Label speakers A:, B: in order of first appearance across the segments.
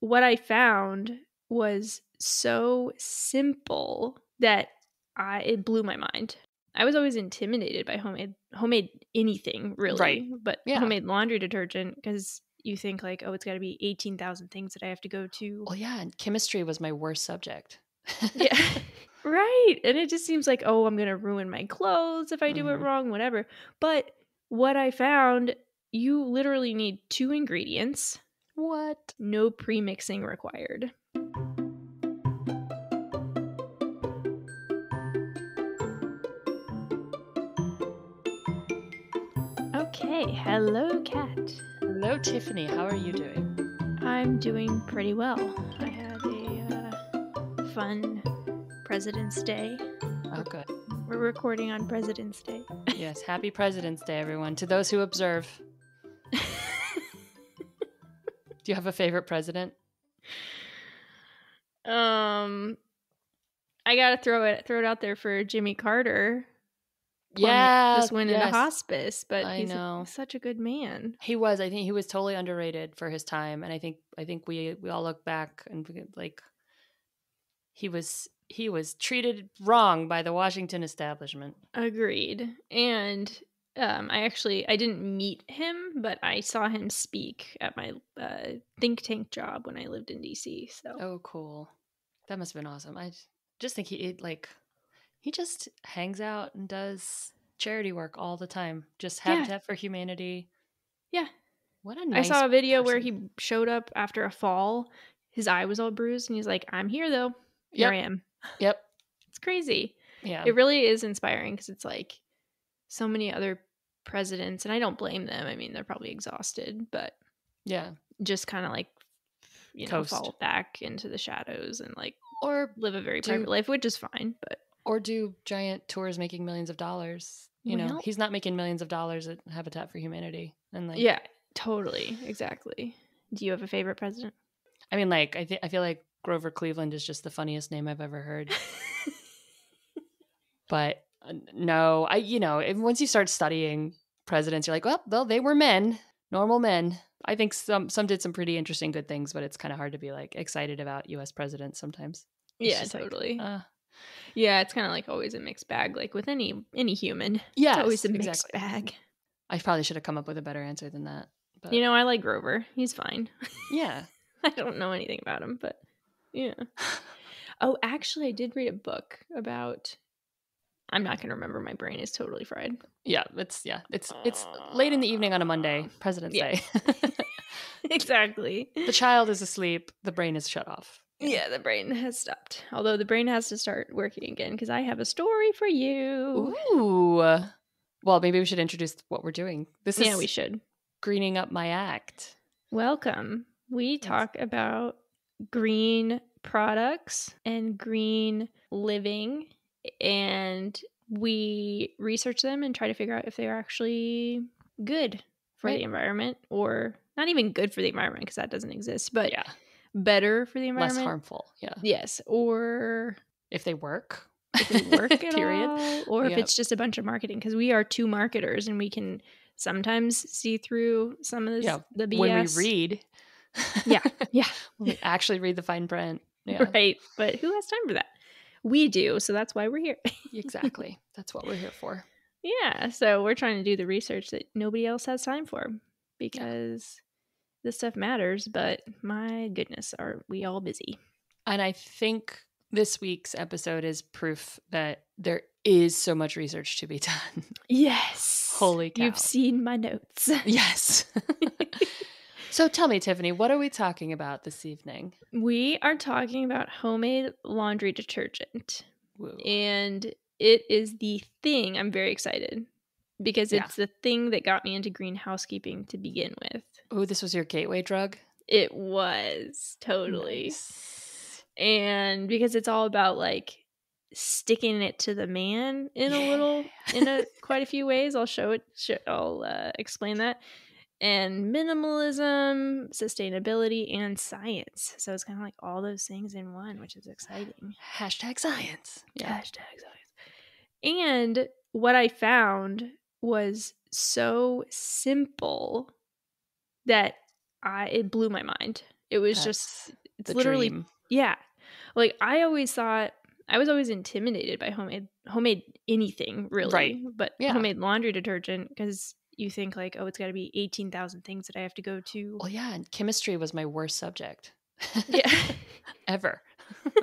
A: what I found was so simple that I it blew my mind. I was always intimidated by homemade homemade anything really,
B: Right.
A: but
B: Yeah.
A: homemade laundry detergent because you think like, oh, it's got to be eighteen thousand things that I have to go to.
B: Well, yeah, and chemistry was my worst subject.
A: Yeah. right. And it just seems like, oh, I'm going to ruin my clothes if I do it
B: Mhm.
A: wrong, whatever. But what I found, you literally need two ingredients,
B: what?
A: no pre mixing required. Okay. Hello, Kat.
B: Hello, Tiffany. How are you doing?
A: I'm doing pretty well. I had a uh, fun President's Day.
B: Oh, good.
A: We're recording on President's Day.
B: Yes, happy President's Day, everyone. To those who observe, you have a favorite president?
A: um, I gotta throw it throw it out there for Jimmy Carter.
B: Yeah,
A: just went
B: yes.
A: into hospice, but
B: I
A: he's a-
B: know.
A: such a good man.
B: He was. I think he was totally underrated for his time, and I think I think we we all look back and like he was he was treated wrong by the Washington establishment.
A: Agreed. And um, I actually I didn't meet him, but I saw him speak at my uh, think tank job when I lived in DC. So
B: Oh, cool. That must have been awesome. I just think he like he just hangs out and does charity work all the time. Just
A: Yeah.
B: Habitat for Humanity.
A: Yeah.
B: What a
A: I
B: nice
A: saw a video where he showed up after a fall. His eye was all bruised, and he's like, "I'm here though. Here
B: Yep.
A: I am."
B: Yep.
A: It's crazy.
B: Yeah.
A: It really is inspiring because it's like so many other presidents, and I don't blame them. I mean, they're probably exhausted, but
B: yeah.
A: just kind of like you know
B: Coast.
A: fall back into the shadows and like
B: Or
A: live a very
B: Do-
A: private life, which is fine. But
B: or do giant tours making millions of dollars. You know, he's not making millions of dollars at Habitat for Humanity. And like
A: yeah, totally, exactly. Do you have a favorite president?
B: I mean like I think I feel like Grover Cleveland is just the funniest name I've ever heard. but no, I you know, once you start studying presidents, you're like, well, well, they were men, normal men. I think some some did some pretty interesting good things, but it's kind of hard to be like excited about U.S. presidents sometimes. It's
A: yeah,
B: just like,
A: totally.
B: Uh,
A: yeah, it's kind of like always a mixed bag, like with any any human.
B: yeah,
A: it's always a mixed bag.
B: I probably should have come up with a better answer than that. But
A: You know, I like Grover. He's fine.
B: yeah,
A: I don't know anything about him, but yeah. Oh, actually, I did read a book about. I'm not going to remember. My brain is totally fried.
B: yeah, it's yeah, it's it's late in the evening on a Monday, President's
A: Yeah.
B: Day.
A: exactly.
B: the child is asleep, the brain is shut off.
A: Yeah, the brain has stopped. Although the brain has to start working again because I have a story for you.
B: Ooh. Well, maybe we should introduce what we're doing. This is
A: yeah, we should.
B: greening up my act.
A: Welcome. We talk about green products and green living, and we research them and try to figure out if they are actually good for
B: Right.
A: the environment or not even good for the environment because that doesn't exist, but
B: yeah,
A: better for the environment.
B: less harmful. Yeah,
A: Yes, or
B: if they work.
A: if they work at
B: Period.
A: all, or if it's just a bunch of marketing because we are two marketers and we can sometimes see through some of this,
B: Yeah,
A: the BS.
B: When we read.
A: Yeah, yeah.
B: we actually read the fine print. Yeah,
A: right? But who has time for that? We do, so that's why we're here.
B: exactly. That's what we're here for.
A: yeah, so we're trying to do the research that nobody else has time for because this stuff matters. But my goodness, are we all busy?
B: And I think this week's episode is proof that there is so much research to be done.
A: Yes.
B: Holy cow.
A: You've seen my notes.
B: yes. so tell me, Tiffany, what are we talking about this evening?
A: we are talking about homemade laundry detergent.
B: Woo.
A: and it is the thing I'm very excited because
B: Yeah.
A: it's the thing that got me into green housekeeping to begin with.
B: Oh, this was your gateway drug?
A: It was totally.
B: Nice.
A: And because it's all about like sticking it to the man in a little in a quite a few ways. I'll show it I'll uh, explain that. And minimalism, sustainability and science. So it's kind of like all those things in one, which is exciting.
B: Hashtag science. Yeah.
A: Hashtag science. And what I found was so simple that I it blew my mind. It was
B: That's
A: just it's literally
B: dream.
A: yeah. Like I always thought I was always intimidated by homemade homemade anything really,
B: Right.
A: but
B: Yeah.
A: homemade laundry detergent because you think like oh it's got to be eighteen thousand things that I have to go to.
B: Well, yeah, and chemistry was my worst subject.
A: Yeah.
B: Ever.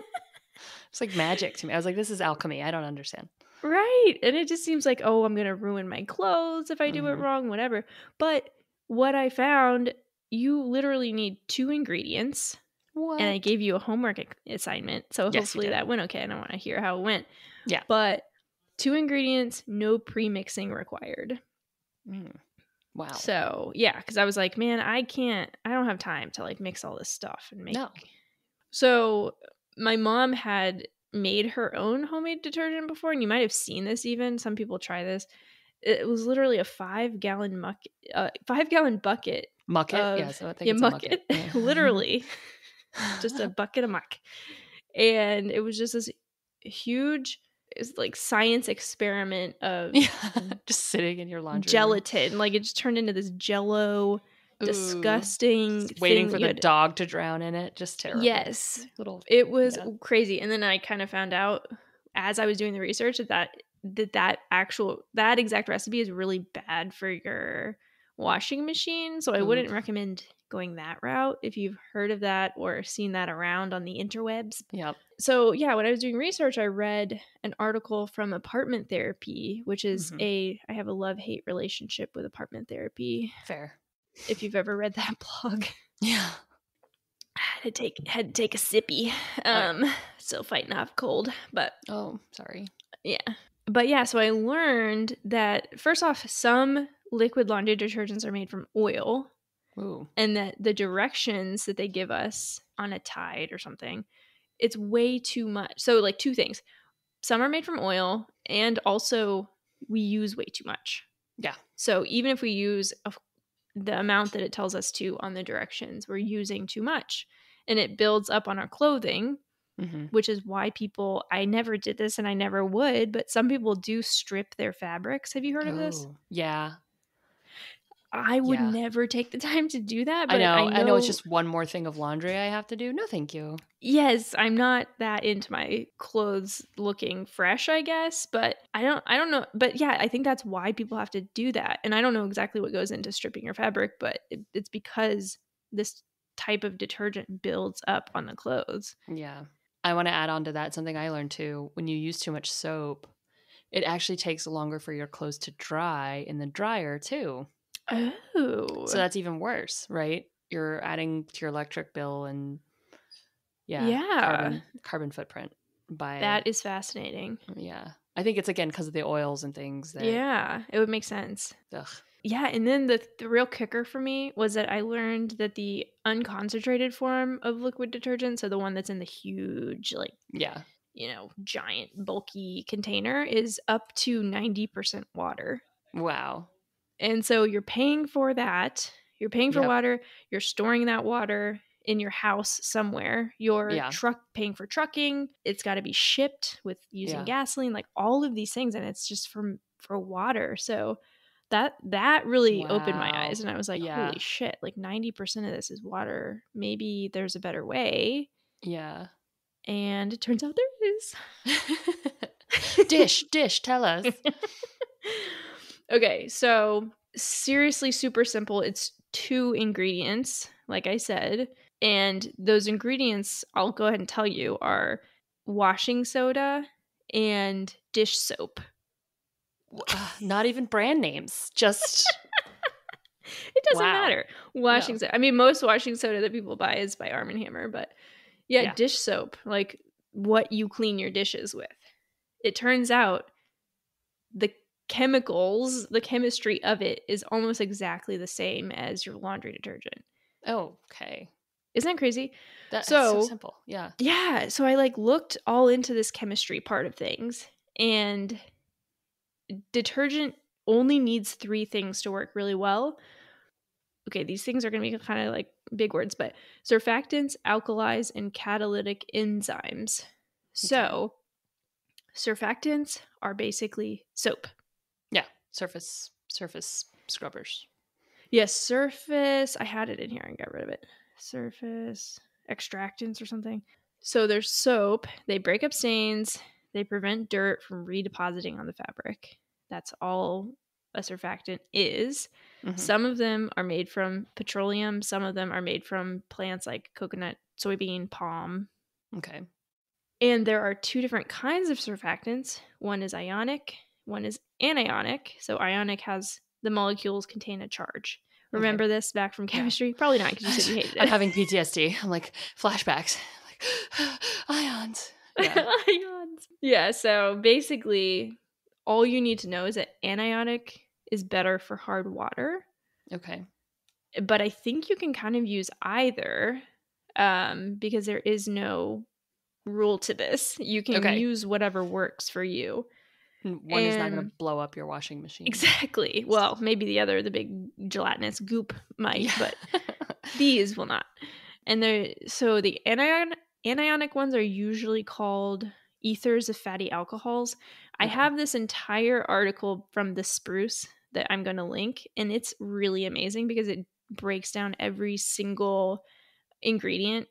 B: it's like magic to me. I was like, this is alchemy. I don't understand.
A: Right. And it just seems like, oh, I'm going to ruin my clothes if I do it
B: Mhm.
A: wrong, whatever. But what I found, you literally need two ingredients.
B: What?
A: And I gave you a homework assignment. So
B: Yes,
A: hopefully that went okay. And I want to hear how it went.
B: Yeah.
A: But two ingredients, no pre mixing required.
B: Mm. Wow.
A: So yeah, because I was like, man, I can't, I don't have time to like mix all this stuff and make.
B: No.
A: So my mom had made her own homemade detergent before, and you might have seen this even. Some people try this. It was literally a five gallon muck, uh, five gallon bucket.
B: Muck it?
A: of-
B: yes, I think
A: yeah,
B: it's
A: muck
B: a muck
A: it, literally, just a bucket of muck, and it was just this huge, it's like science experiment of
B: yeah. just sitting in your laundry. room.
A: gelatin. Like it just turned into this jello,
B: Ooh.
A: disgusting.
B: Waiting for the
A: had-
B: dog to drown in it. Just terrible.
A: Yes,
B: Little.
A: it was
B: Yeah.
A: crazy. And then I kind of found out as I was doing the research that that that, that actual that exact recipe is really bad for your washing machine. So I mm.
B: wouldn't
A: recommend going that route if you've heard of that or seen that around on the interwebs.
B: Yep.
A: So yeah, when I was doing research, I read an article from Apartment Therapy, which is
B: Mhm.
A: a I have a love hate relationship with Apartment Therapy.
B: Fair.
A: If you've ever read that blog,
B: Yeah.
A: had to take had to take a sippy. Um, still fighting off cold, but
B: Oh, sorry.
A: yeah. But yeah, so I learned that first off, some liquid laundry detergents are made from oil,
B: Ooh.
A: and that the directions that they give us on a Tide or something, it's way too much. So like two things, some are made from oil, and also we use way too much.
B: Yeah.
A: So even if we use a, the amount that it tells us to on the directions, we're using too much, and it builds up on our clothing
B: hmm
A: which is why people I never did this and I never would, but some people do strip their fabrics. Have you heard of this?
B: Oh, Yeah.
A: I would
B: Yeah.
A: never take the time to do that, but
B: I know, I know. it's just one more thing of laundry I have to do. No, thank you.
A: yes, I'm not that into my clothes looking fresh, I guess, but I don't I don't know, but yeah, I think that's why people have to do that. And I don't know exactly what goes into stripping your fabric, but it, it's because this type of detergent builds up on the clothes.
B: Yeah. I want to add on to that something I learned too. When you use too much soap, it actually takes longer for your clothes to dry in the dryer too.
A: Oh.
B: So that's even worse, right? You're adding to your electric bill and yeah,
A: Yeah.
B: carbon carbon footprint by
A: that is fascinating.
B: yeah. I think it's again because of the oils and things that
A: Yeah, it would make sense.
B: ugh.
A: Yeah, and then the the real kicker for me was that I learned that the unconcentrated form of liquid detergent, so the one that's in the huge like,
B: yeah.
A: you know, giant bulky container is up to 90% water.
B: Wow.
A: And so you're paying for that. You're paying for
B: Yep.
A: water, you're storing that water in your house somewhere. You're
B: Yeah.
A: truck paying for trucking. It's got to be shipped with using
B: Yeah.
A: gasoline, like all of these things and it's just for for water. So that that really opened my eyes and I was like,
B: Yeah.
A: holy shit, like 90% of this is water. Maybe there's a better way.
B: Yeah.
A: And it turns out there is.
B: dish, dish, tell us.
A: okay, so seriously super simple. It's two ingredients, like I said. And those ingredients, I'll go ahead and tell you, are washing soda and dish soap.
B: Ugh, Not even brand names. Just
A: It doesn't
B: Wow.
A: matter. Washing
B: No.
A: soda. I mean, most washing soda that people buy is by Arm & Hammer, but yeah,
B: Yeah.
A: dish soap, like what you clean your dishes with. It turns out the chemicals, the chemistry of it is almost exactly the same as your laundry detergent.
B: oh, okay.
A: Isn't that crazy?
B: That's so,
A: So-
B: simple. Yeah.
A: Yeah, so I like looked all into this chemistry part of things and detergent only needs 3 things to work really well. Okay, these things are going to be kind of like big words, but surfactants, alkalis, and catalytic enzymes. So, surfactants are basically soap.
B: Surface surface scrubbers.
A: Yes, surface. I had it in here and got rid of it. surface extractants or something. So there's soap. They break up stains. They prevent dirt from redepositing on the fabric. That's all a surfactant is.
B: Mhm.
A: Some of them are made from petroleum. Some of them are made from plants like coconut, soybean, palm.
B: Okay.
A: And there are two different kinds of surfactants. One is ionic, one is anionic. So ionic has the molecules contain a charge.
B: Okay.
A: Remember this back from chemistry? Probably not because you said you hated it.
B: I'm having PTSD. I'm like flashbacks. Like ions. Yeah.
A: Ions. Yeah, so basically, all you need to know is that anionic is better for hard water,
B: Okay.
A: but I think you can kind of use either um, because there is no rule to this. You can
B: Okay.
A: use whatever works for you.
B: One is not going to blow up your washing machine.
A: Exactly. Well, maybe the other, the big gelatinous goop might,
B: Yeah.
A: but these will not. And they're so the anion anionic ones are usually called ethers of fatty alcohols. I have this entire article from the spruce that I'm going to link, and it's really amazing because it breaks down every single ingredient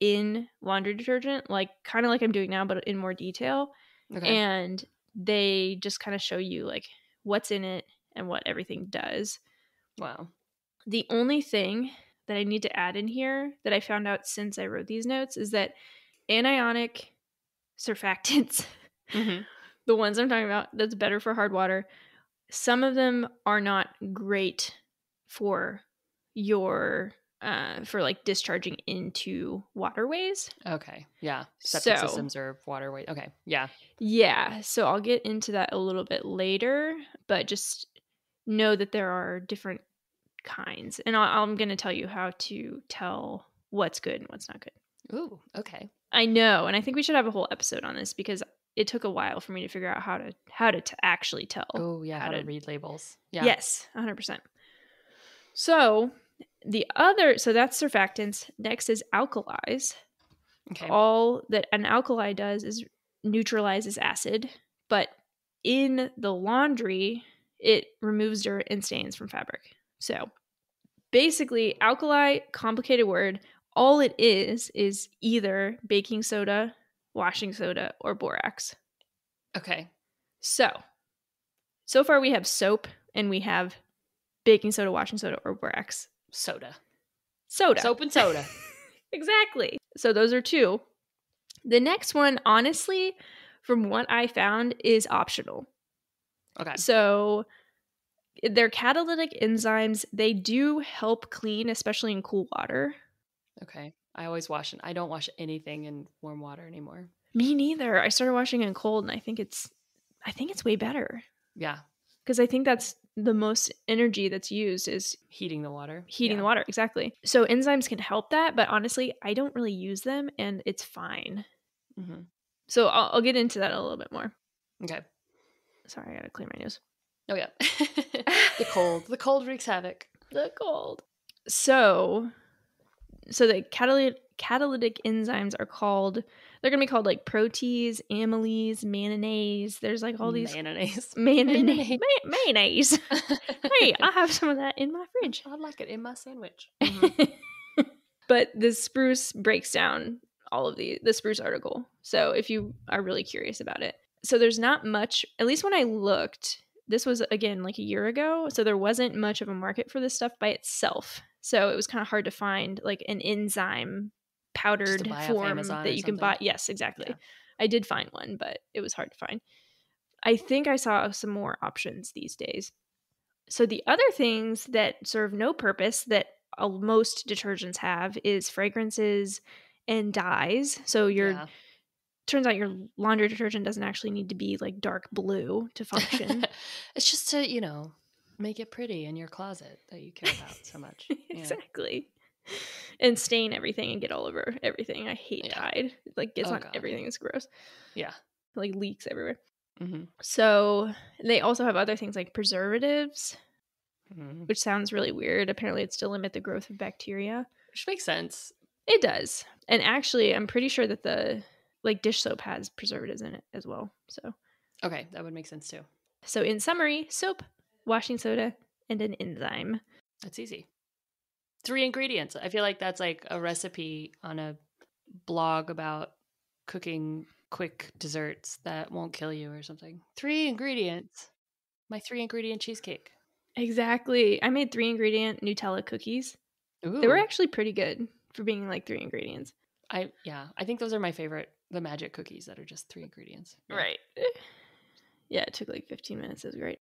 A: in laundry detergent, like kind of like I'm doing now, but in more detail.
B: okay.
A: And they just kind of show you like what's in it and what everything does.
B: wow.
A: The only thing that I need to add in here that I found out since I wrote these notes is that anionic surfactants,
B: hmm
A: the ones I'm talking about, that's better for hard water, some of them are not great for your uh for like discharging into waterways.
B: Okay. Yeah. Septic
A: So-
B: systems or waterway. Okay. Yeah.
A: Yeah, so I'll get into that a little bit later, but just know that there are different kinds, and I'll, I'm going to tell you how to tell what's good and what's not good.
B: Ooh. Okay.
A: I know, and I think we should have a whole episode on this because it took a while for me to figure out how to how to t- actually tell.
B: Oh yeah.
A: how
B: How to
A: to-
B: read labels. Yeah.
A: Yes, 100%. So, the other so that's surfactants. Next is alkalis.
B: Okay.
A: all that an alkali does is neutralizes acid, but in the laundry, it removes dirt and stains from fabric. So basically, alkali, complicated word, all it is is either baking soda, washing soda, or borax.
B: Okay.
A: So, so far we have soap and we have baking soda, washing soda, or borax.
B: Soda.
A: Soda.
B: Soap and soda.
A: Exactly. So those are two. The next one, honestly, from what I found, is optional.
B: Okay.
A: So they're catalytic enzymes. They do help clean, especially in cool water.
B: Okay. I always wash it. I don't wash anything in warm water anymore.
A: Me neither. I started washing in cold, and I think it's, I think it's way better
B: Yeah.
A: because I think that's the most energy that's used is
B: Heating the water.
A: heating
B: Yeah.
A: the water. Exactly. So enzymes can help that, but honestly, I don't really use them, and it's fine.
B: hmm
A: So I'll, I'll get into that a little bit more.
B: Okay.
A: Sorry, I gotta clear my nose.
B: Oh yeah. the cold. The cold wreaks havoc.
A: the cold. So, so the catalytic catalytic enzymes are called. They're gonna be called like protease, amylase, mayonnaise. There's like all these
B: mayonnaise.
A: mayonnaise.
B: Mayonnaise.
A: Ma- mayonnaise. hey, I have some of that in my fridge.
B: I like it in my sandwich. Mm-hmm.
A: but the spruce breaks down all of the the spruce article. So if you are really curious about it, so there's not much. At least when I looked, this was again like a year ago. So there wasn't much of a market for this stuff by itself. So it was kind of hard to find like an enzyme powdered form that you can buy. Yes, exactly.
B: Yeah.
A: I did find one, but it was hard to find. I think I saw some more options these days. So the other things that serve no purpose that most detergents have is fragrances and dyes. So your
B: Yeah.
A: turns out your laundry detergent doesn't actually need to be like dark blue to function.
B: it's just to, you know, make it pretty in your closet that you care about so much. Yeah.
A: exactly. And stain everything and get all over everything. I hate
B: Yeah.
A: Tide. It, Like gets
B: Oh,
A: on
B: God.
A: everything. It's gross.
B: Yeah.
A: Like leaks everywhere.
B: hmm
A: So they also have other things like preservatives,
B: hmm
A: which sounds really weird. Apparently, it's to limit the growth of bacteria.
B: Which makes sense.
A: It does. And actually, I'm pretty sure that the like dish soap has preservatives in it as well. So,
B: Okay, that would make sense too.
A: so in summary, soap, washing soda, and an enzyme.
B: That's easy. Three ingredients. I feel like that's like a recipe on a blog about cooking quick desserts that won't kill you or something. Three ingredients. My three ingredient cheesecake.
A: Exactly. I made three ingredient Nutella cookies.
B: Ooh.
A: They were actually pretty good for being like three ingredients.
B: I yeah, I think those are my favorite. The magic cookies that are just three ingredients. Yeah.
A: Right. Yeah, it took like 15 minutes. It was great.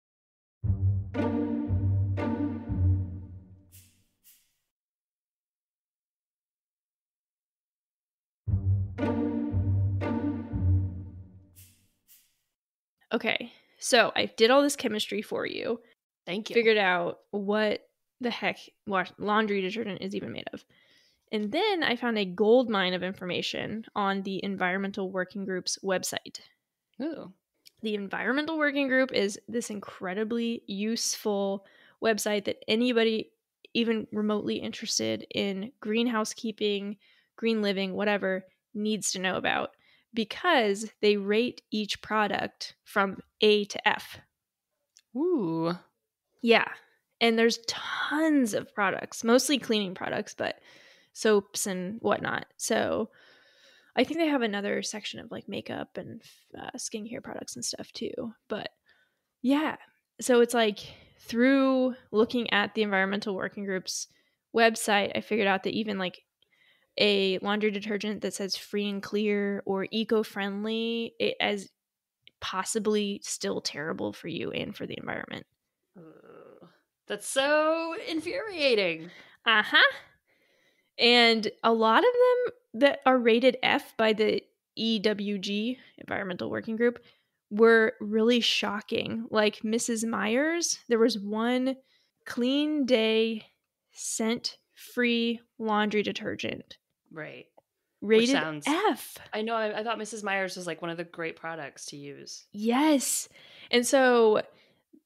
A: Okay, so I did all this chemistry for you,
B: Thank you.
A: figured out what the heck laundry detergent is even made of. And then I found a gold mine of information on the Environmental Working Group's website.
B: Ooh.
A: The Environmental Working Group is this incredibly useful website that anybody, even remotely interested in greenhouse keeping, green living, whatever, needs to know about because they rate each product from A to F.
B: Ooh.
A: Yeah. And there's tons of products, mostly cleaning products, but soaps and whatnot. So I think they have another section of like makeup and uh, skincare products and stuff too. But yeah. So it's like through looking at the environmental working group's website, I figured out that even like a laundry detergent that says free and clear or eco friendly, as possibly still terrible for you and for the environment.
B: That's so infuriating.
A: Uh huh. And a lot of them that are rated F by the EWG, Environmental Working Group, were really shocking. Like Mrs. Meyer's, there was one clean day scent free laundry detergent
B: Right.
A: rated
B: sounds-
A: F.
B: I know. I, I thought Mrs. Meyer's was like one of the great products to use.
A: Yes. And so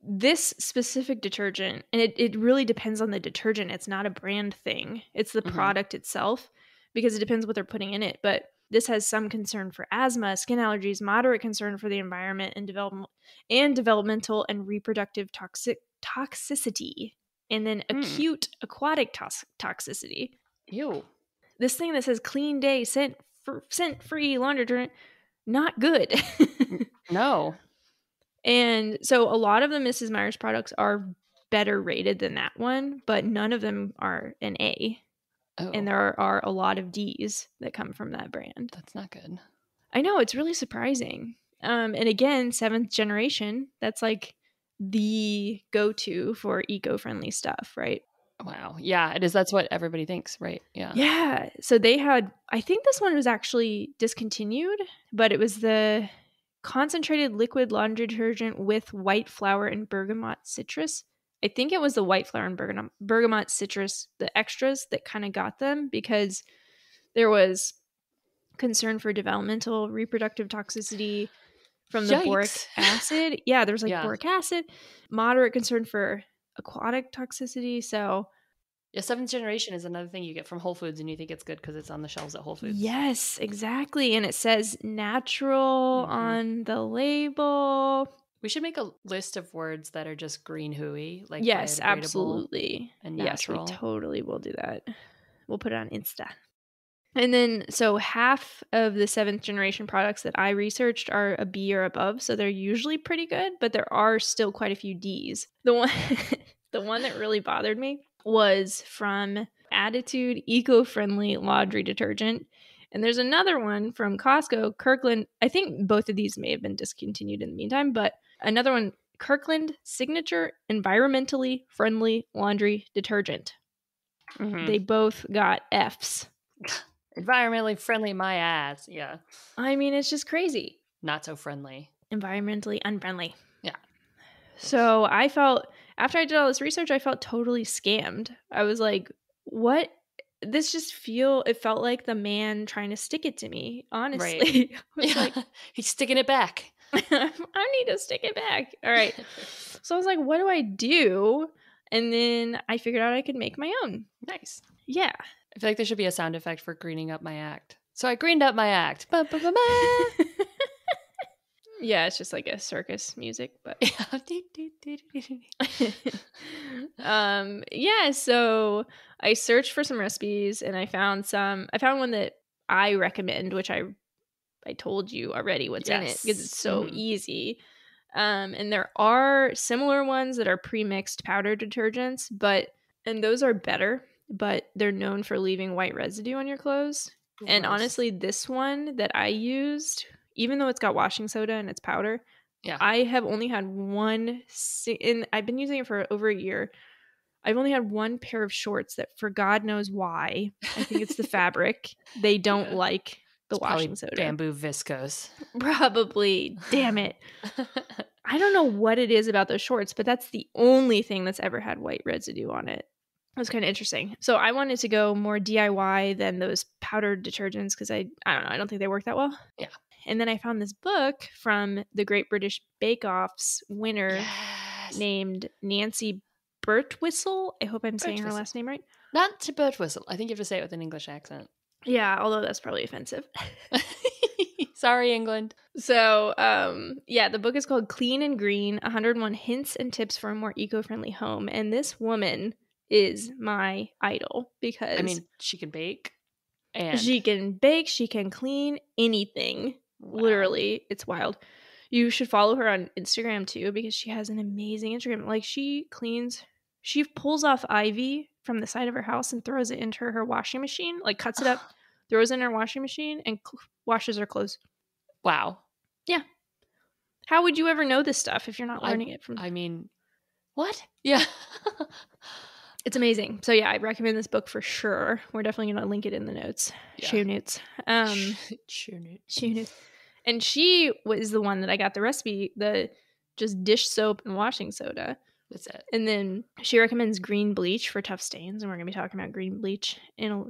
A: this specific detergent, and it, it really depends on the detergent. It's not a brand thing, it's the
B: Mhm.
A: product itself because it depends what they're putting in it. But this has some concern for asthma, skin allergies, moderate concern for the environment, and development and developmental and reproductive toxic toxicity, and then
B: Hmm.
A: acute aquatic tox- toxicity.
B: Ew.
A: This thing that says clean day scent for scent free laundry detergent, not good.
B: No.
A: And so a lot of the Mrs. Meyer's products are better rated than that one, but none of them are an A.
B: Oh,
A: And there are, are a lot of D's that come from that brand.
B: that's not good.
A: I know, it's really surprising. Um, and again, seventh generation, that's like the go to for eco friendly stuff, right?
B: Wow. Yeah, it is. That's what everybody thinks, right? Yeah.
A: Yeah. So they had, I think this one was actually discontinued, but it was the concentrated liquid laundry detergent with white flower and bergamot citrus. I think it was the white flower and bergamot, bergamot citrus, the extras that kind of got them because there was concern for developmental reproductive toxicity from the boric acid. Yeah, there's like
B: Yeah.
A: boric acid, moderate concern for aquatic toxicity. So,
B: Yeah, seventh generation is another thing you get from Whole Foods, and you think it's good because it's on the shelves at Whole Foods.
A: Yes, exactly. And it says natural
B: Mhm.
A: on the label.
B: We should make a list of words that are just green hooey, like
A: yes, absolutely.
B: and
A: Yes, we totally will do that. We'll put it on Insta. And then, so half of the seventh generation products that I researched are a B or above, so they're usually pretty good, but there are still quite a few D's. The one, the one that really bothered me was from Attitude Eco-Friendly Laundry Detergent, and there's another one from Costco, Kirkland. I think both of these may have been discontinued in the meantime, but another one, Kirkland Signature Environmentally Friendly Laundry Detergent.
B: Mhm.
A: They both got F's.
B: Environmentally friendly, my ass. Yeah.
A: I mean, it's just crazy.
B: Not so friendly.
A: Environmentally unfriendly.
B: Yeah.
A: So I felt, after I did all this research, I felt totally scammed. I was like, what? This just feel, it felt like the man trying to stick it to me, honestly. Was
B: Yeah.
A: like,
B: He's sticking it back.
A: I need to stick it back. All right. So I was like, what do I do? And then I figured out I could make my own.
B: nice.
A: Yeah.
B: I feel like there should be a sound effect for greening up my act. So I greened up my act. Ba, ba, ba.
A: Yeah, it's just like a circus music, but um yeah, so I searched for some recipes and I found some I found one that I recommend, which I I told you already what's in it because it's so
B: Mhm.
A: easy. Um, and there are similar ones that are pre-mixed powder detergents, but and those are better, but they're known for leaving white residue on your clothes. And honestly, this one that I used, even though it's got washing soda and it's powder,
B: Yeah.
A: I have only had one. And I've been using it for over a year. I've only had one pair of shorts that, for God knows why, I think it's the fabric. They don't
B: Yeah.
A: like the
B: It's
A: washing soda.
B: bamboo viscose.
A: Probably. Damn it. I don't know what it is about those shorts, but that's the only thing that's ever had white residue on it. It was kind of interesting. So I wanted to go more DIY than those powdered detergents because I I don't know, I don't think they work that well.
B: Yeah.
A: And then I found this book from the Great British Bake Off's winner
B: yes.
A: named Nancy Birtwhistle. I hope I'm saying her last name right.
B: Not to bird whistle. I think you have to say it with an English accent.
A: Yeah, although that's probably offensive.
B: Sorry, England.
A: So, um, yeah, the book is called Clean and Green 101 Hints and Tips for a More Eco Friendly Home. And this woman is my idol because
B: I mean, she can bake. And
A: she can bake, she can clean anything.
B: Wow.
A: Literally, it's wild. You should follow her on Instagram too because she has an amazing Instagram. Like, she cleans, she pulls off ivy from the side of her house and throws it into her washing machine, like, cuts it up, throws it in her washing machine, and cl- washes her clothes.
B: Wow. Yeah.
A: How would you ever know this stuff if you're not
B: I-
A: learning it from
B: I mean, what? Yeah.
A: It's amazing. So yeah, I recommend this book for sure. We're definitely gonna link it in the notes.
B: Yeah.
A: Show notes. Um
B: Sure, Newt.
A: show notes. And she was the one that I got the recipe, the just dish soap and washing soda.
B: That's it.
A: And then she recommends green bleach for tough stains, and we're gonna be talking about green bleach in a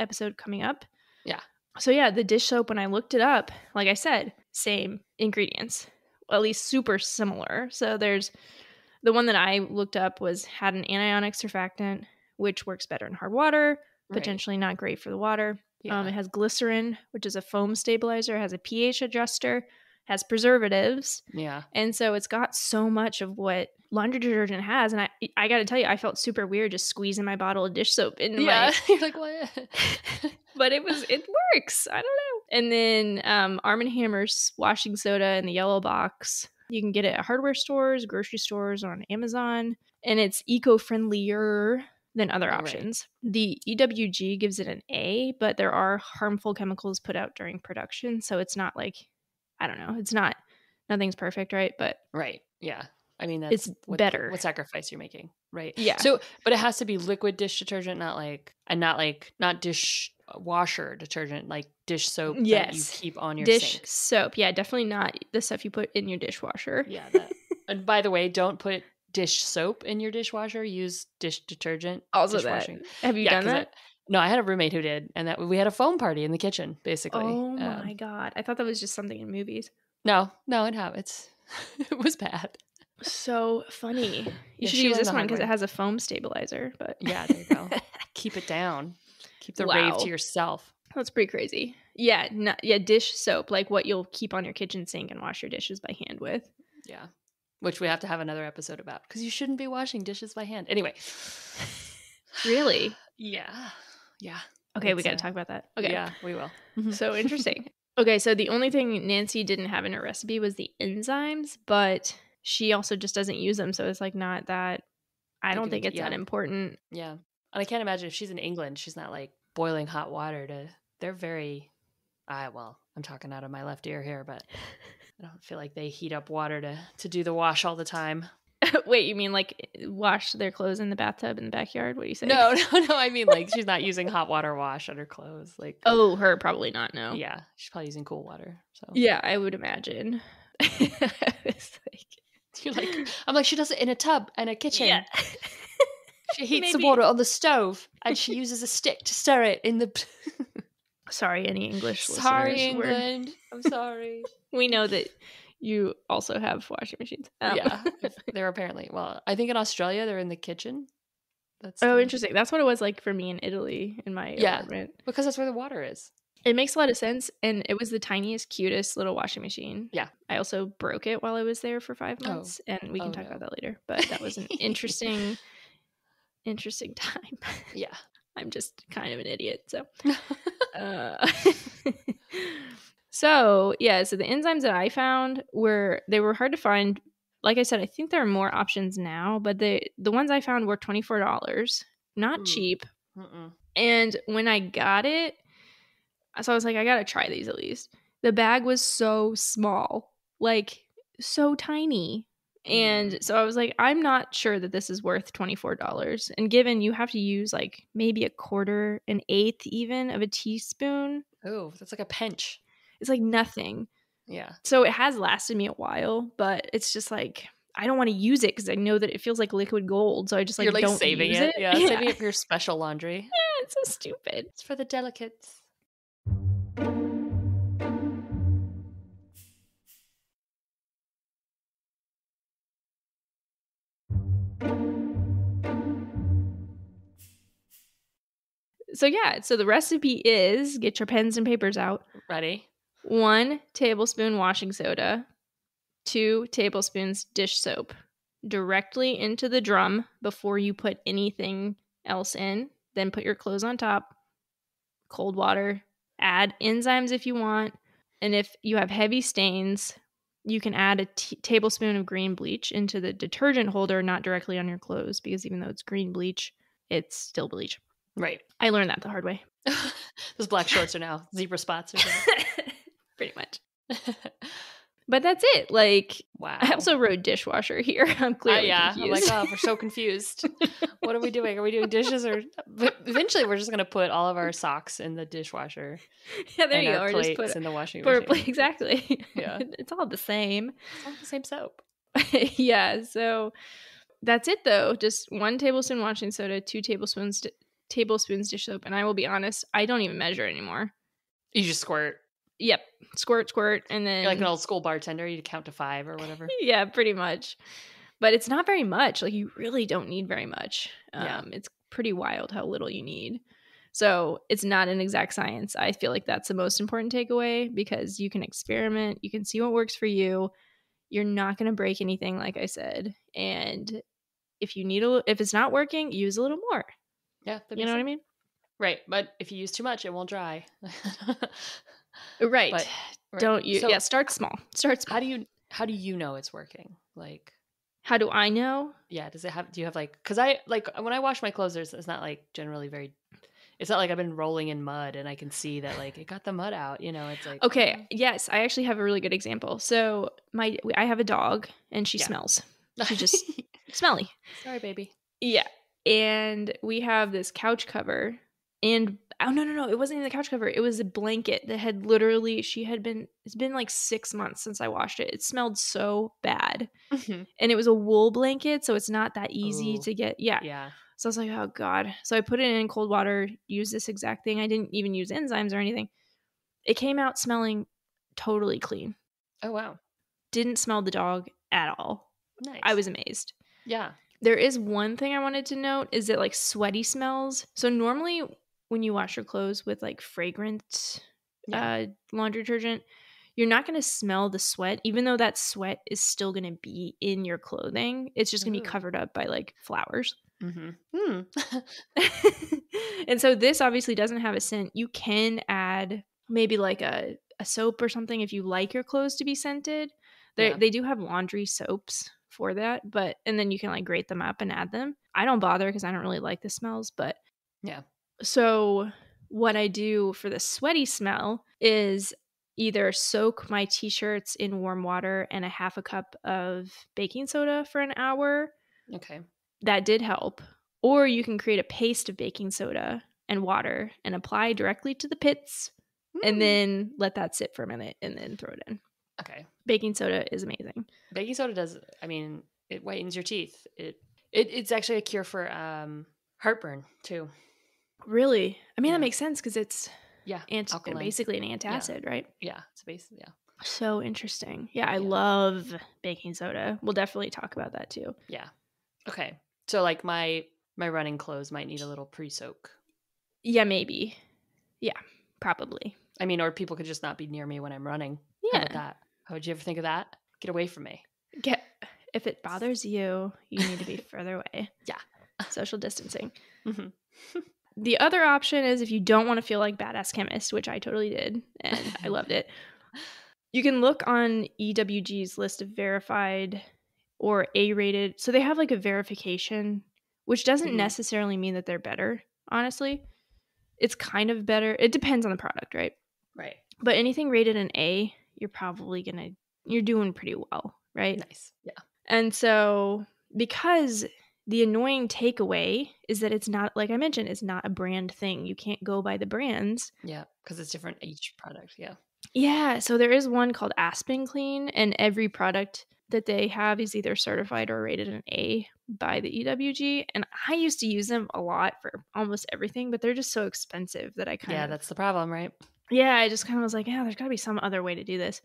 A: episode coming up.
B: Yeah.
A: So yeah, the dish soap when I looked it up, like I said, same ingredients, at least super similar. So there's the one that I looked up was had an anionic surfactant, which works better in hard water,
B: Right.
A: potentially not great for the water.
B: Yeah.
A: Um, it has glycerin, which is a foam stabilizer, has a pH adjuster, has preservatives,
B: yeah.
A: and so it's got so much of what laundry detergent has. And I, I got to tell you, I felt super weird just squeezing my bottle of dish soap in.
B: Yeah.
A: my
B: You're like, what?
A: but it was it works. I don't know. And then um, Arm and Hammer's washing soda in the yellow box. You can get it at hardware stores, grocery stores, or on Amazon, and it's eco-friendlier than other
B: Right.
A: options. The EWG gives it an A, but there are harmful chemicals put out during production, so it's not like I don't know. It's not nothing's perfect, right? But
B: right. Yeah. I mean, that's
A: It's
B: what,
A: better.
B: What sacrifice you're making, right?
A: Yeah.
B: So, but it has to be liquid dish detergent, not like, and not like, not dish washer detergent, like dish soap that you
A: Yes.
B: keep on your
A: dish
B: sink.
A: soap, yeah, definitely not the stuff you put in your dishwasher.
B: Yeah. That, and by the way, don't put dish soap in your dishwasher. Use dish detergent.
A: Also, that have you
B: Yeah,
A: done that?
B: No, I had a roommate who did, and that we had a foam party in the kitchen, basically.
A: Oh
B: Um,
A: my god! I thought that was just something in movies.
B: no, no, it it's it was bad.
A: So funny. You
B: Yeah,
A: should use this one because it has a foam stabilizer. But
B: Yeah, there you go. Keep it down. Keep the rave to yourself.
A: that's pretty crazy. Yeah, no, yeah, dish soap, like what you'll keep on your kitchen sink and wash your dishes by hand with.
B: Yeah. Which we have to have another episode about because you shouldn't be washing dishes by hand. Anyway.
A: Really?
B: Yeah. Yeah.
A: Okay, we got to
B: uh,
A: talk about that. Okay.
B: Yeah, we will.
A: So interesting. okay, so the only thing Nancy didn't have in her recipe was the enzymes, but she also just doesn't use them, so it's like not that. I don't think it's that important.
B: Yeah. And I can't imagine if she's in England, she's not like boiling hot water to they're very I well, I'm talking out of my left ear here, but I don't feel like they heat up water to to do the wash all the time.
A: Wait, you mean like eh, wash their clothes in the bathtub in the backyard? What do you say?
B: No, no, no. I mean like she's not using hot water wash on her clothes. Like
A: Oh, her probably not. No.
B: yeah, she's probably using cool water. So
A: Yeah, I would imagine. it's like,
B: you're like I'm like she does it in a tub and a kitchen.
A: yeah.
B: She heats
A: Maybe-
B: the water on the stove and she uses a stick to stir it in the
A: Sorry, any English
B: Sorry,
A: listeners. We're-
B: England. I'm sorry.
A: We know that you also have washing machines. Um,
B: yeah. They're apparently well, I think in Australia they're in the kitchen. That's
A: oh,
B: the-
A: interesting. That's what it was like for me in Italy in my
B: Yeah.
A: apartment.
B: Because that's where the water is.
A: It makes a lot of sense. And it was the tiniest, cutest little washing machine.
B: Yeah.
A: I also broke it while I was there for five months. And we can
B: Oh,
A: talk
B: no.
A: about that later. But that was an interesting, interesting time.
B: Yeah.
A: I'm just kind of an idiot. So, uh, so yeah. So the enzymes that I found were they were hard to find. Like I said, I think there are more options now, but the the ones I found were twenty four dollars, not
B: Ooh.
A: cheap.
B: Mm-mm.
A: And when I got it, so I was like, I gotta try these at least. The bag was so small, like so tiny. And
B: Mm.
A: so I was like, I'm not sure that this is worth $24. And given you have to use like maybe a quarter, an eighth even of a teaspoon,
B: Oh, that's like a pinch.
A: it's like nothing.
B: Yeah.
A: So it has lasted me a while, but it's just like, I don't want to use it because I know that it feels like liquid gold. So I just like,
B: You're like
A: don't
B: saving
A: use
B: it.
A: it.
B: Yeah, saving it for your special laundry.
A: Yeah, it's so stupid.
B: It's for the delicates.
A: So yeah, so the recipe is get your pens and papers out.
B: Ready?
A: One tablespoon washing soda, two tablespoons dish soap directly into the drum before you put anything else in. Then put your clothes on top, cold water, add enzymes if you want. And if you have heavy stains, you can add a t- tablespoon of green bleach into the detergent holder, not directly on your clothes, because even though it's green bleach, it's still bleach.
B: Right.
A: I learned that the hard way.
B: Those black shorts are now zebra spots or.
A: Pretty much. But that's it. Like,
B: wow.
A: I also wrote dishwasher here. I'm
B: Uh,
A: clearly
B: yeah, I'm like, oh, we're so confused. what are we doing? Are we doing dishes or? But eventually, we're just gonna put all of our socks in the dishwasher
A: yeah, there you are. Just put
B: in the washing
A: for
B: machine.
A: exactly.
B: Yeah.
A: it's all the same.
B: It's all the same soap.
A: yeah. So that's it, though. Just one tablespoon washing soda, two tablespoons tablespoons dish soap, and I will be honest, I don't even measure anymore.
B: You just squirt.
A: Yep, squirt, squirt, and then
B: You're like an old school bartender. You count to five or whatever.
A: yeah, pretty much. But it's not very much. Like you really don't need very much. Um,
B: Yeah.
A: It's pretty wild how little you need. So it's not an exact science. I feel like that's the most important takeaway because you can experiment, you can see what works for you. You're not going to break anything, like I said. And if you need a, if it's not working, use a little more.
B: Yeah,
A: You know what I mean?
B: Right, but if you use too much, it won't dry.
A: Uh, right.
B: But- Right.
A: Don't you?
B: So
A: yeah. Start small. Start small.
B: How do you how do you know it's working? Like,
A: How do I know?
B: yeah, does it have? Do you have like? Because I like when I wash my clothes, there's it's not like generally very. It's not like I've been rolling in mud and I can see that like it got the mud out. You know, it's like
A: Okay. Mm. Yes, I actually have a really good example. So my I have a dog and she
B: Yeah.
A: smells. She just smelly.
B: sorry, baby.
A: Yeah. And we have this couch cover and oh no no no, it wasn't even the couch cover. It was a blanket that had literally she had been it's been like 6 months since I washed it. It smelled so bad.
B: Mhm.
A: And it was a wool blanket, so it's not that easy
B: Ooh.
A: to get. Yeah.
B: yeah,
A: So I was like, "Oh god." So I put it in cold water, used this exact thing. I didn't even use enzymes or anything. It came out smelling totally clean.
B: Oh wow,
A: Didn't smell the dog at all.
B: nice.
A: I was amazed.
B: yeah.
A: There is one thing I wanted to note is that like sweaty smells. So normally when you wash your clothes with like fragrant
B: Yeah.
A: uh, laundry detergent, you're not going to smell the sweat, even though that sweat is still going to be in your clothing. It's just going to be covered up by like flowers.
B: Mm-hmm. Hmm.
A: and so this obviously doesn't have a scent. You can add maybe like a, a soap or something if you like your clothes to be scented. They
B: Yeah.
A: they do have laundry soaps for that, but and then you can like grate them up and add them. I don't bother because I don't really like the smells, but
B: Yeah.
A: So what I do for the sweaty smell is either soak my t-shirts in warm water and a half a cup of baking soda for an hour
B: okay.
A: that did help. Or you can create a paste of baking soda and water and apply directly to the pits
B: Hmm.
A: and then let that sit for a minute and then throw it in.
B: Okay.
A: Baking soda is amazing.
B: Baking soda does. I mean, it whitens your teeth. It, it it's actually a cure for um heartburn too.
A: Really? I mean,
B: Yeah.
A: that makes sense because it's
B: Yeah.
A: ant-
B: alkaline.
A: basically an antacid, right?
B: Yeah. It's basically yeah.
A: So interesting. Yeah, I
B: Yeah.
A: love baking soda. We'll definitely talk about that too.
B: Yeah. Okay. So like my my running clothes might need a little pre-soak.
A: Yeah, maybe. Yeah, probably.
B: I mean, or people could just not be near me when I'm running.
A: Yeah.
B: that? How would you ever think of that? Get away from me.
A: Get if it bothers you, you need to be further away.
B: Yeah.
A: Social distancing.
B: Mhm.
A: The other option is if you don't want to feel like badass chemist, which I totally did and I loved it. You can look on EWG's list of verified or A rated. So they have like a verification, which doesn't
B: Mhm.
A: necessarily mean that they're better, honestly. It's kind of better. It depends on the product, right?
B: Right.
A: But anything rated an A, you're probably going to you're doing pretty well, right?
B: Nice. Yeah.
A: And so, because the annoying takeaway is that it's not, like I mentioned, it's not a brand thing. You can't go by the brands.
B: Yeah. Because it's different each product. Yeah.
A: Yeah. So, there is one called Aspen Clean, and every product that they have is either certified or rated an A by the EWG. And I used to use them a lot for almost everything, but they're just so expensive that I kind
B: Yeah.
A: of Yeah,
B: That's the problem, right?
A: Yeah, I just kind of was like, yeah, there's got to be some other way to do this.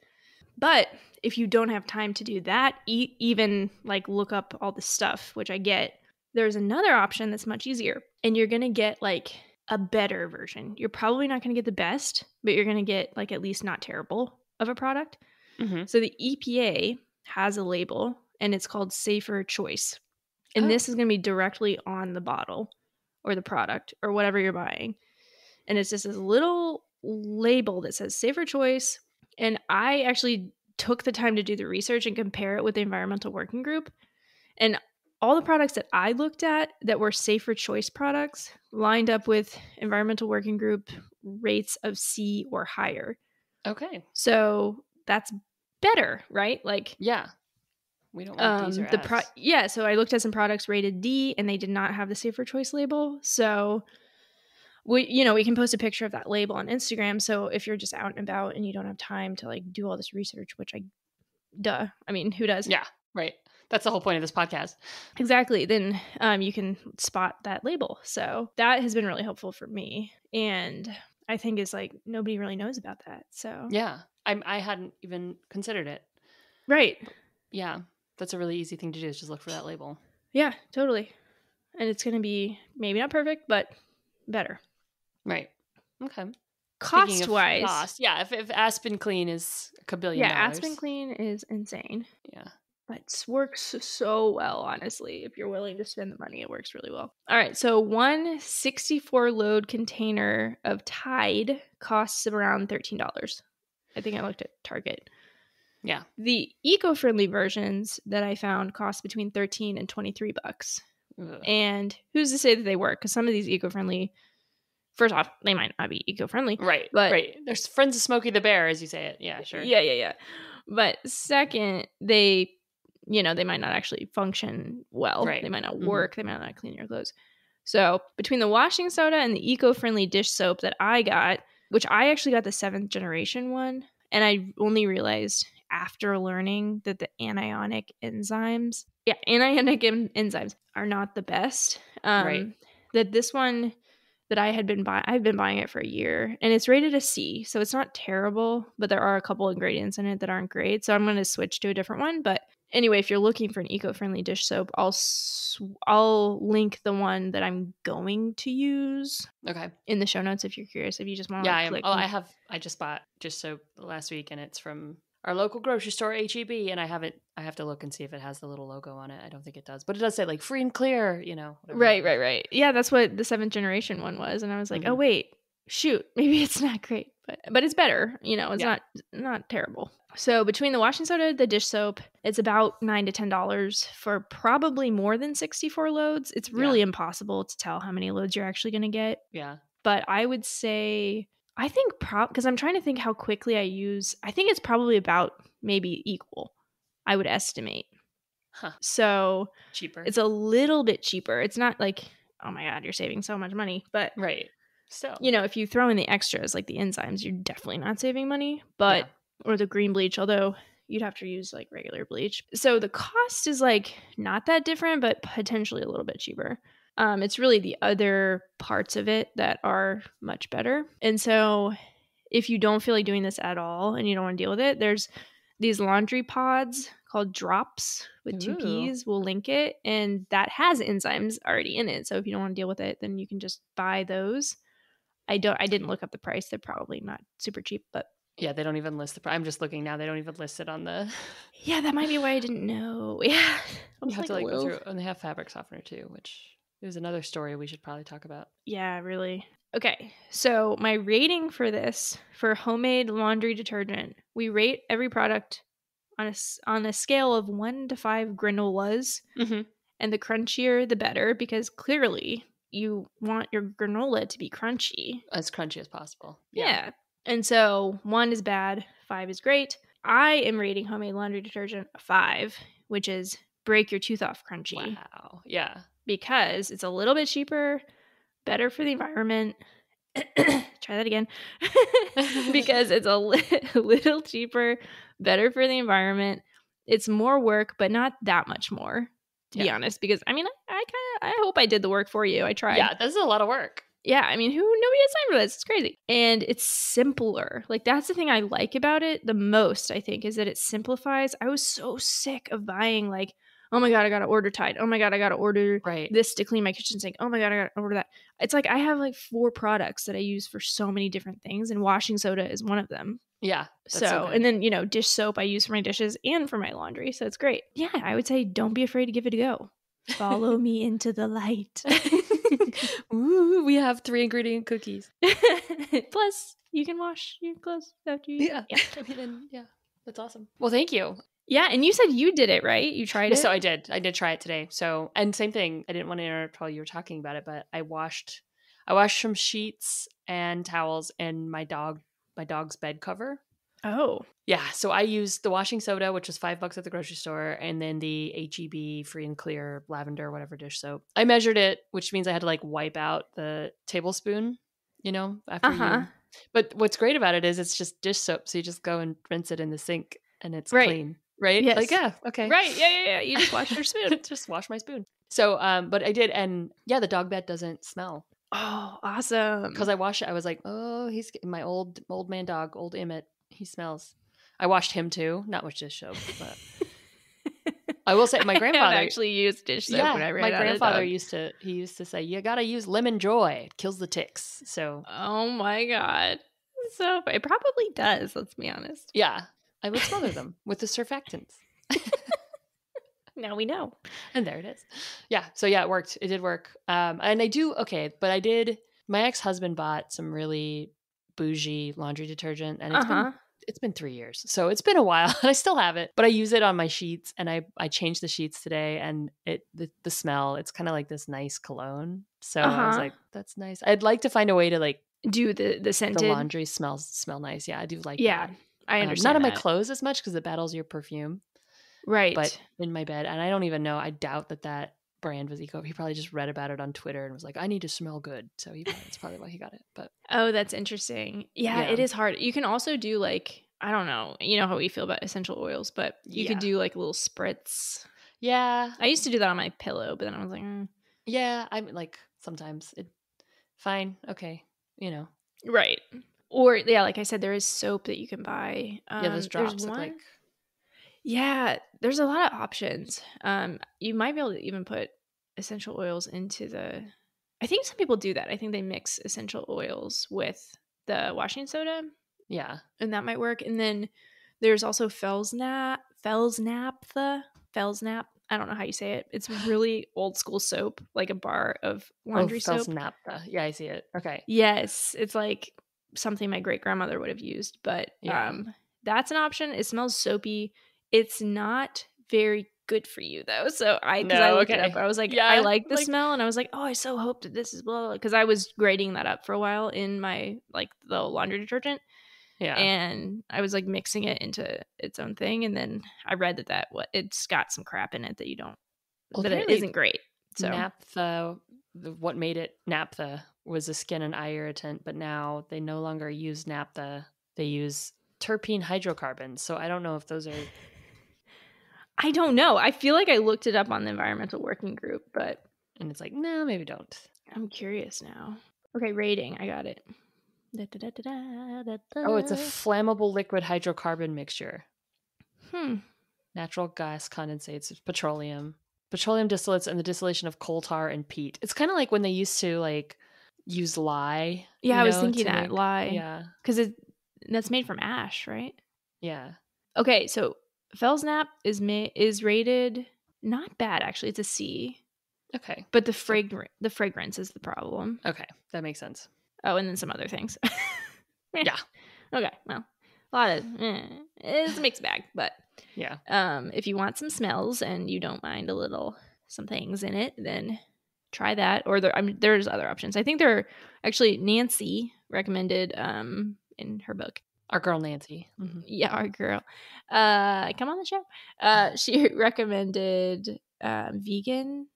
A: But if you don't have time to do that, e- even like look up all the stuff, which I get, there's another option that's much easier. And you're going to get like a better version. You're probably not going to get the best, but you're going to get like at least not terrible of a product.
B: Mm-hmm.
A: So the EPA has a label and it's called Safer Choice. And
B: Oh.
A: this is going to be directly on the bottle or the product or whatever you're buying. And it's just this little label that says Safer Choice. And I actually took the time to do the research and compare it with the Environmental Working Group. And all the products that I looked at that were Safer Choice products lined up with Environmental Working Group rates of C or higher.
B: Okay.
A: So that's better, right? Like
B: Yeah. We don't want
A: um
B: these
A: the pro yeah, so I looked at some products rated D and they did not have the safer choice label. So we you know, we can post a picture of that label on Instagram. So if you're just out and about and you don't have time to like do all this research, which I duh. I mean, who does?
B: Yeah. Right. That's the whole point of this podcast.
A: Exactly. Then um, you can spot that label. So that has been really helpful for me. And I think is like nobody really knows about that. So
B: Yeah. I I hadn't even considered it.
A: right.
B: Yeah. That's a really easy thing to do is just look for that label.
A: Yeah, totally. And it's going to be maybe not perfect, but better.
B: Right. Okay.
A: Cost wise,
B: cost, yeah. If, if Aspen Clean is a kabillion
A: yeah,
B: dollars,
A: Aspen Clean is insane,
B: yeah.
A: but s- works so well, honestly. If you're willing to spend the money, it works really well. All right, so one 64 load container of Tide costs around $13. I think I looked at Target.
B: Yeah.
A: The eco-friendly versions that I found cost between 13 and 23 bucks.
B: Ugh.
A: And who's to say that they work? Because some of these eco-friendly, first off, they might not be eco-friendly.
B: Right.
A: but-
B: right. There's friends of Smokey the Bear, as you say it. Yeah. Sure.
A: Yeah, yeah, yeah. But second, they, you know, they might not actually function well.
B: Right.
A: They might not
B: Mhm.
A: work. They might not clean your clothes. So between the washing soda and the eco-friendly dish soap that I got, which I actually got the seventh generation one, and I only realized after learning that the anionic enzymes, yeah, anionic en- enzymes are not the best. Um,
B: Right.
A: That this one that I had been buying, I've been buying it for a year, and it's rated a C, so it's not terrible, but there are a couple ingredients in it that aren't great. So I'm going to switch to a different one. But anyway, if you're looking for an eco-friendly dish soap, I'll s- I'll link the one that I'm going to use
B: Okay.
A: in the show notes if you're curious. If you just want to
B: Yeah. I am.
A: click,
B: Oh, I have. I just bought just so last week, and it's from our local grocery store, HEB, and I haven't. I have to look and see if it has the little logo on it. I don't think it does, but it does say like free and clear. You know.
A: right, right, right. Yeah, that's what the seventh generation one was, and I was like, oh
B: Mhm.
A: wait, shoot, maybe it's not great, but but it's better. You know, it's
B: Yeah.
A: not not terrible. So between the washing soda, the dish soap, it's about nine to ten dollars for probably more than sixty four loads. It's
B: Yeah.
A: really impossible to tell how many loads you're actually going to get,
B: Yeah.
A: but I would say I think prob because I'm trying to think how quickly I use. I think it's probably about maybe equal. I would estimate.
B: Huh.
A: So
B: Cheaper.
A: it's a little bit cheaper. It's not like, oh my god, you're saving so much money. But
B: right. So
A: you know, if you throw in the extras like the enzymes, you're definitely not saving money. But or the green bleach, although you'd have to use like regular bleach. So the cost is like not that different, but potentially a little bit cheaper. Um, it's really the other parts of it that are much better. And so if you don't feel like doing this at all and you don't want to deal with it, there's these laundry pods called Dropps with two
B: Ooh.
A: P's. We'll link it. And that has enzymes already in it. So if you don't want to deal with it, then you can just buy those. I don't. I didn't look up the price. They're probably not super cheap, but
B: Yeah, they don't even list the. price. I'm just looking now. They don't even list it on the.
A: yeah, that might be why I didn't know. Yeah,
B: You have to like go through, and they have fabric softener too, which is another story we should probably talk about.
A: Yeah, really. Okay, so my rating for this for homemade laundry detergent, we rate every product on a on a scale of one to five granolas,
B: Mm-hmm.
A: and the crunchier the better because clearly you want your granola to be crunchy.
B: As crunchy as possible.
A: Yeah. And so one is bad, five is great. I am rating homemade laundry detergent a five, which is break your tooth off crunchy
B: Wow. Yeah.
A: Because it's a little bit cheaper, better for the environment. Try that again. because it's a li- little cheaper, better for the environment. It's more work, but not that much more, to be honest. Because I mean, I, I kind of I hope I did the work for you. I tried.
B: Yeah. This is a lot of work.
A: Yeah, I mean, who nobody has time for this. It's crazy. And it's simpler. Like that's the thing I like about it the most, I think, is that it simplifies. I was so sick of buying like, oh my god, I gotta order Tide. Oh my god, I gotta order
B: Right.
A: this to clean my kitchen sink. Oh my god, I gotta order that. It's like I have like four products that I use for so many different things, and washing soda is one of them.
B: yeah.
A: So,
B: good.
A: and then you know, dish soap I use for my dishes and for my laundry. So it's great. Yeah, I would say don't be afraid to give it a go. Follow me into the light.
B: Ooh, we have three ingredient cookies.
A: Plus, you can wash your clothes after you.
B: Yeah. I mean, and yeah. That's awesome. Well, thank you.
A: Yeah, and you said you did it, right? You tried it.
B: So I did. I did try it today. So and same thing. I didn't want to interrupt while you were talking about it, but I washed I washed some sheets and towels and my dog my dog's bed cover.
A: oh,
B: Yeah. So I used the washing soda, which was five bucks at the grocery store, and then the HEB free and clear lavender, whatever dish soap. I measured it, which means I had to like wipe out the tablespoon, you know, after
A: uh huh.
B: you but what's great about it is it's just dish soap, so you just go and rinse it in the sink and it's
A: Right.
B: clean. Right?
A: Yes.
B: Like, yeah, okay.
A: Right? Yeah, yeah, yeah. You just wash your spoon.
B: just wash my spoon. So, um, but I did, and yeah, the dog bed doesn't smell
A: oh, awesome.
B: because I washed it. I was like, oh, he's my old old man dog, old Emmett. He smells. I washed him too, not with dish soap, but I will say my grandfather
A: actually used dish soap
B: yeah,
A: when I ran
B: my
A: out of
B: grandfather
A: dog.
B: used to. He used to say, "You gotta use lemon joy; it kills the ticks." So
A: Oh my god. So it probably does. Let's be honest.
B: yeah, I would smother them with the surfactants.
A: Now we know.
B: And there it is. Yeah. So yeah, it worked. It did work. Um, and I do okay, but I did. My ex husband bought some really bougie laundry detergent, and
A: uh-huh.
B: been it's been three years, so it's been a while, and I still have it. But I use it on my sheets, and I I changed the sheets today, and it the, the smell. It's kind of like this nice cologne. So I was
A: Uh-huh.
B: like, that's nice. I'd like to find a way to like
A: Do the the
B: the laundry smells smell nice. Yeah, I do like
A: yeah,
B: that.
A: I
B: Um,
A: understand.
B: not on my clothes as much because it battles your perfume
A: Right.
B: but in my bed and i don't even know i doubt that that brand was eco he probably just read about it on twitter and was like i need to smell good so he, that's probably why he got it but
A: Oh, that's interesting. Yeah,
B: Yeah.
A: it is hard. You can also do like I don't know. You know how we feel about essential oils, but you
B: Yeah.
A: could do like little spritz.
B: yeah
A: I used to do that on my pillow, but then I was like, mm.
B: yeah i'm like sometimes it fine okay you know
A: right. Or yeah, like I said, there is soap that you can buy. Um,
B: yeah those
A: there's
B: Dropps look
A: one-
B: like
A: Yeah, there's a lot of options. Um, you might be able to even put essential oils into the. I think some people do that. I think they mix essential oils with the washing soda,
B: yeah
A: and that might work. And then there's also Felsnap, Fels-Naptha, Felsnap. I don't know how you say it. It's really old school soap, like a bar of laundry
B: oh,
A: soap.
B: naphtha yeah i see it okay
A: Yes, it's like something my great grandmother would have used, but
B: Yeah.
A: um that's an option. It smells soapy. It's not very good for you though. So I because I
B: No,
A: looked it up, I was like,
B: Yeah,
A: I like the
B: like-
A: smell, and I was like, oh, I so hope that this is blah because I was grading that up for a while in my like the laundry detergent,
B: yeah
A: and I was like mixing it into its own thing, and then I read that that what it's got some crap in it that you don't
B: Well,
A: that it isn't great. So
B: naphtha the, what made it naphtha was a skin and eye irritant but now they no longer use naphtha they use terpene hydrocarbons so i don't know if those are
A: I don't know. I feel like I looked it up on the environmental working group, but
B: and it's like no maybe don't
A: I'm curious now. Okay, rating. I got it.
B: Oh, it's a flammable liquid hydrocarbon mixture.
A: hmm.
B: Natural gas condensates, petroleum, petroleum distillates, and the distillation of coal tar and peat. It's kind of like when they used to like use lye.
A: Yeah, I was
B: know,
A: thinking that
B: make-
A: lie
B: Yeah.
A: because it that's made from ash, right?
B: Yeah.
A: Okay, so Fellsnap is ma- is rated not bad actually. It's a C,
B: Okay.
A: but the fragr- the fragrance is the problem.
B: Okay. That makes sense.
A: Oh, and then some other things.
B: Yeah.
A: Okay. Well, a lot of eh, it's a mixed bag, but
B: Yeah.
A: um, if you want some smells and you don't mind a little some things in it, then try that. Or there, I mean, there's other options. I think there are actually Nancy recommended um in her book.
B: Our girl Nancy. Mhm.
A: Yeah, our girl. Uh, come on the show. Uh, she recommended uh, vegan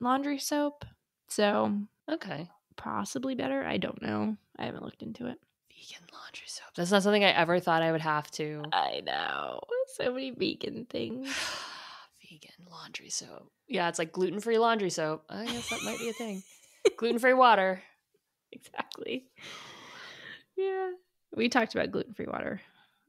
A: laundry soap. So
B: Okay.
A: possibly better. I don't know. I haven't looked into it.
B: Vegan laundry soap. That's not something I ever thought I would have to.
A: I know. So many vegan things.
B: Vegan laundry soap. Yeah, it's like gluten free laundry soap. I guess that might be a thing. gluten free water.
A: exactly. Yeah. We talked about gluten free water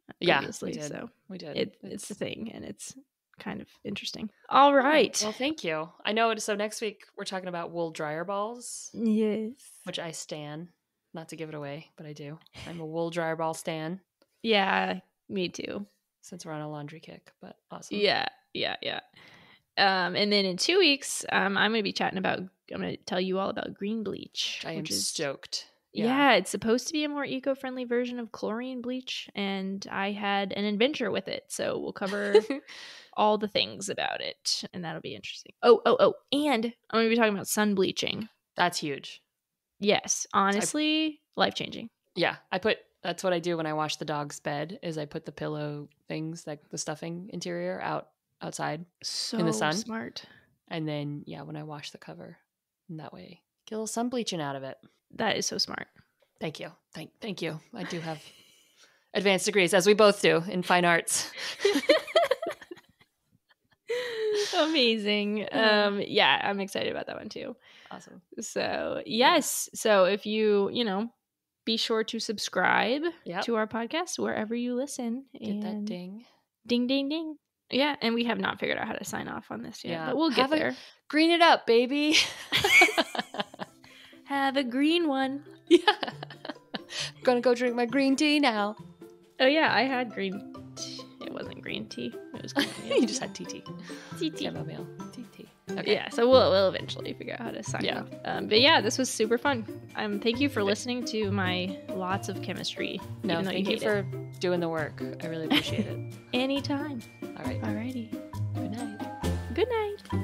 A: uh,
B: Yeah, we
A: so
B: We did.
A: it, it's a thing and it's kind of interesting. All right.
B: Well, thank you. I know. So next week we're talking about wool dryer balls,
A: yes.
B: which I stan. Not to give it away, but I do. I'm a wool dryer ball stan
A: Yeah, me too.
B: since we're on a laundry kick. But awesome.
A: Yeah, yeah, yeah. Um, and then in two weeks, um, I'm gonna be chatting about. I'm gonna tell you all about green bleach.
B: I am
A: is,
B: stoked.
A: Yeah. it's supposed to be a more eco-friendly version of chlorine bleach, and I had an adventure with it, so we'll cover all the things about it, and that'll be interesting. Oh, oh, oh, and I'm gonna be talking about sun bleaching.
B: That's huge.
A: Yes, honestly, life changing.
B: Yeah, I put. That's what I do when I wash the dog's bed. Is I put the pillow things, like the stuffing interior, out outside,
A: So in the
B: sun?
A: smart.
B: and then yeah, when I wash the cover, and that way get a little sun bleaching out of it.
A: That is so smart.
B: Thank you. Thank thank you. I do have advanced degrees, as we both do in fine arts.
A: Amazing. Um, yeah, I'm excited about that one too.
B: Awesome.
A: So, yes. So, if you, you know, be sure to subscribe
B: Yep.
A: to our podcast wherever you listen.
B: Get that ding.
A: ding, ding, ding. Yeah. And we have not figured out how to sign off on this yet,
B: Yeah.
A: but we'll get
B: Have a-
A: there.
B: Green it up, baby.
A: Have a green one.
B: yeah. Gonna go drink my green tea now.
A: Oh, yeah. I had green. T- it wasn't green tea. It was green
B: you just had TT.
A: tea.
B: Chamomile. TT. Okay.
A: Yeah, so we'll we'll eventually figure out how to sign
B: Yeah.
A: off. Um, but yeah, this was super fun. Um, thank you for listening to my lots of chemistry.
B: No, thank you for doing the work. I really appreciate it.
A: it. anytime.
B: All right.
A: Alrighty.
B: Good night.
A: Good night.